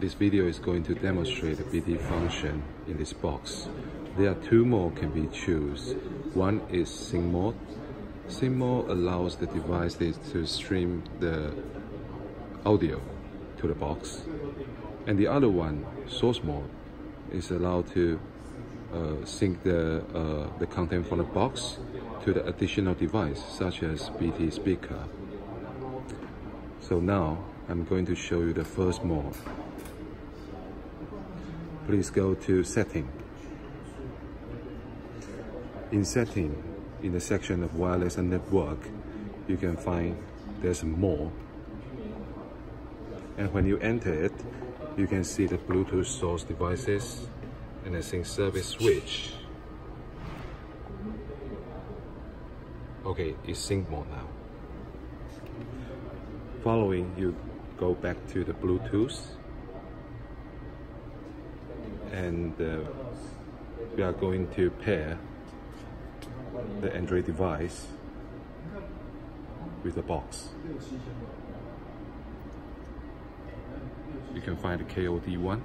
this video is going to demonstrate the BT function in this box. There are two more can be choose. One is sink mode. Sink mode allows the device to stream the audio to the box. And the other one, source mode, is allowed to uh, sync the, uh, the content from the box to the additional device, such as BT speaker. So now, I'm going to show you the first mode please go to setting. In setting, in the section of wireless and network, you can find there's more. And when you enter it, you can see the Bluetooth source devices and the sink service switch. Okay, it's sink mode now. Following, you go back to the Bluetooth and uh, we are going to pair the Android device with the box. You can find the KOD one.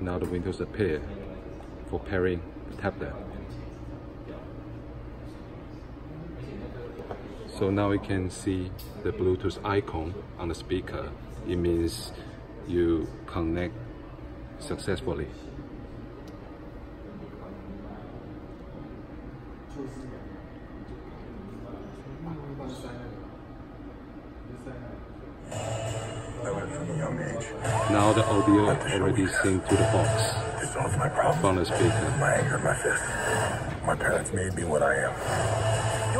Now the windows appear for pairing the tablet. So now we can see the Bluetooth icon on the speaker. It means you connect successfully. Now the audio already synced to the box. It solves my problem. From the speaker. My anger, my fist. My parents made me what I am.